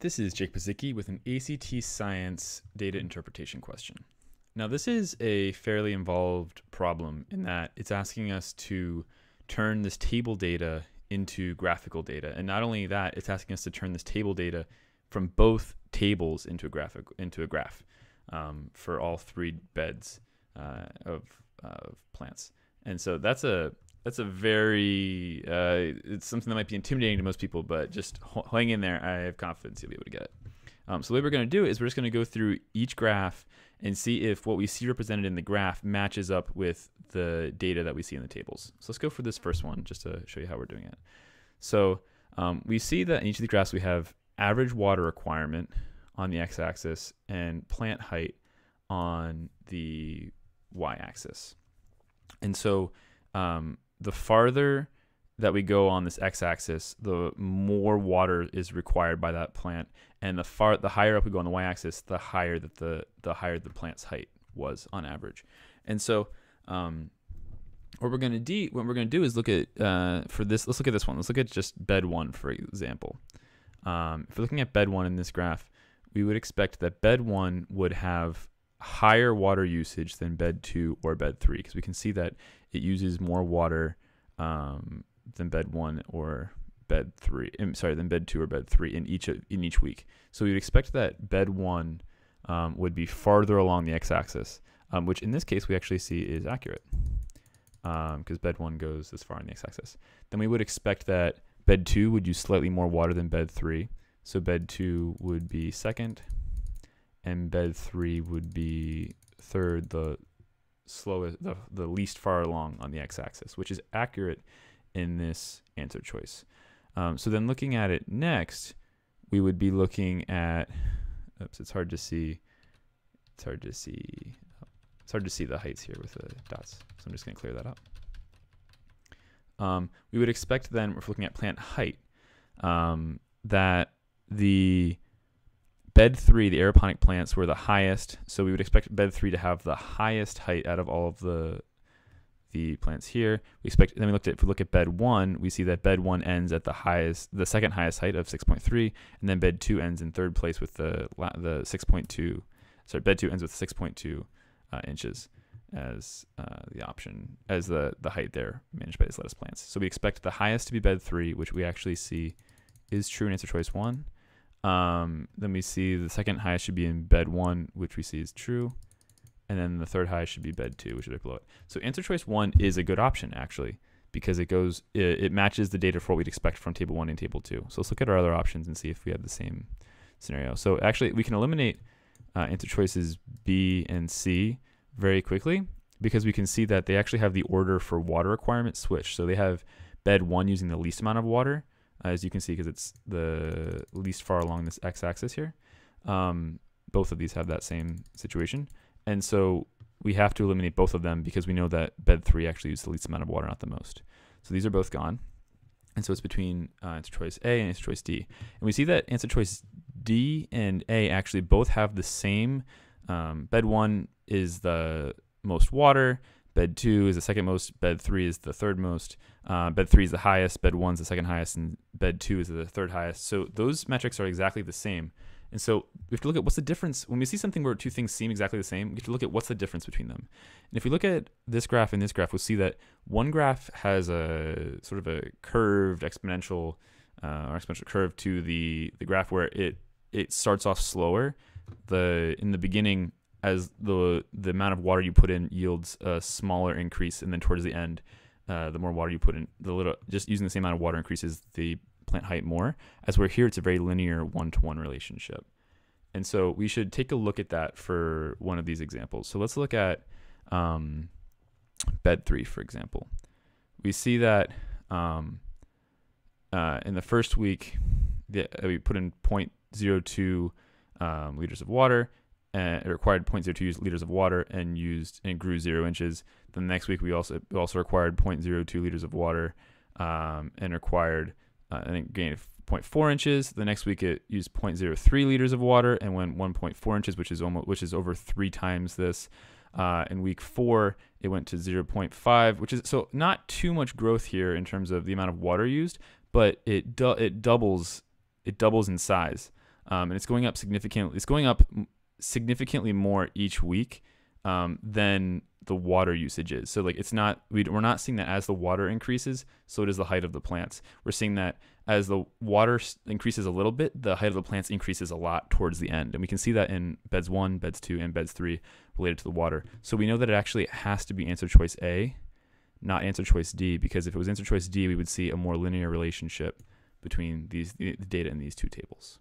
This is Jake Pazicki with an ACT Science data interpretation question. Now, this is a fairly involved problem in that it's asking us to turn this table data into graphical data. And not only that, it's asking us to turn this table data from both tables into a graphic into a graph um, for all three beds uh, of, uh, of plants. And so that's a that's a very uh, it's something that might be intimidating to most people, but just hang in there. I have confidence you'll be able to get it. Um, so way we're going to do is we're just going to go through each graph and see if what we see represented in the graph matches up with the data that we see in the tables. So let's go for this first one just to show you how we're doing it. So um, we see that in each of the graphs we have average water requirement on the x-axis and plant height on the y-axis. And so um, the farther that we go on this x-axis, the more water is required by that plant, and the far the higher up we go on the y-axis, the higher that the the higher the plant's height was on average. And so, um, what we're going to do what we're to do is look at uh, for this. Let's look at this one. Let's look at just bed one for example. Um, if we're looking at bed one in this graph, we would expect that bed one would have higher water usage than bed two or bed three because we can see that it uses more water um, than bed one or bed three. I'm sorry, than bed two or bed three in each in each week. So we would expect that bed one um, would be farther along the x-axis, um, which in this case we actually see is accurate because um, bed one goes this far on the x-axis. Then we would expect that bed two would use slightly more water than bed three. So bed two would be second, and bed three would be third, the slowest, the, the least far along on the x-axis, which is accurate in this answer choice. Um, so then looking at it next, we would be looking at, oops, it's hard to see, it's hard to see, it's hard to see the heights here with the dots. So I'm just going to clear that up. Um, we would expect then, if we're looking at plant height, um, that the bed three, the aeroponic plants were the highest. So we would expect bed three to have the highest height out of all of the the plants here. We expect, then we looked at, if we look at bed one, we see that bed one ends at the highest, the second highest height of 6.3, and then bed two ends in third place with the, the 6.2, sorry, bed two ends with 6.2 uh, inches as uh, the option, as the, the height there managed by these lettuce plants. So we expect the highest to be bed three, which we actually see is true in answer choice one. Um, then we see the second highest should be in bed one, which we see is true. And then the third highest should be bed two, which is below it. So answer choice one is a good option actually, because it goes, it, it matches the data for what we'd expect from table one and table two. So let's look at our other options and see if we have the same scenario. So actually we can eliminate uh, answer choices B and C very quickly because we can see that they actually have the order for water requirement switched. So they have bed one using the least amount of water, as you can see because it's the least far along this x-axis here. Um, both of these have that same situation. And so we have to eliminate both of them because we know that bed 3 actually used the least amount of water, not the most. So these are both gone. And so it's between uh, answer choice A and answer choice D. And we see that answer choice D and A actually both have the same. Um, bed 1 is the most water. Bed 2 is the second most. Bed 3 is the third most. Uh, bed 3 is the highest. Bed 1 is the second highest. And bed 2 is the third highest. So those metrics are exactly the same. And so we have to look at what's the difference. When we see something where two things seem exactly the same, we have to look at what's the difference between them. And if we look at this graph and this graph, we'll see that one graph has a sort of a curved exponential uh, or exponential curve to the, the graph where it, it starts off slower. The In the beginning, as the the amount of water you put in yields a smaller increase, and then towards the end, uh, the more water you put in, the little just using the same amount of water increases the plant height more. As we're here, it's a very linear one to one relationship, and so we should take a look at that for one of these examples. So let's look at um, bed three, for example. We see that um, uh, in the first week, the, uh, we put in 0.02 um, liters of water and it required 0.02 liters of water and used and grew zero inches. The next week we also also required 0.02 liters of water um, and required uh, and it gained 0.4 inches. The next week it used 0.03 liters of water and went 1.4 inches, which is almost which is over three times this. Uh, in week four, it went to 0.5, which is so not too much growth here in terms of the amount of water used, but it it doubles it doubles in size. um, and it's going up significantly. It's going up significantly more each week um, than the water usage is. So like it's not we, we're not seeing that as the water increases, so does the height of the plants. We're seeing that as the water increases a little bit, the height of the plants increases a lot towards the end, and we can see that in beds one, beds two, and beds three related to the water. So we know that it actually has to be answer choice A, not answer choice D, because if it was answer choice D, we would see a more linear relationship between these the data in these two tables.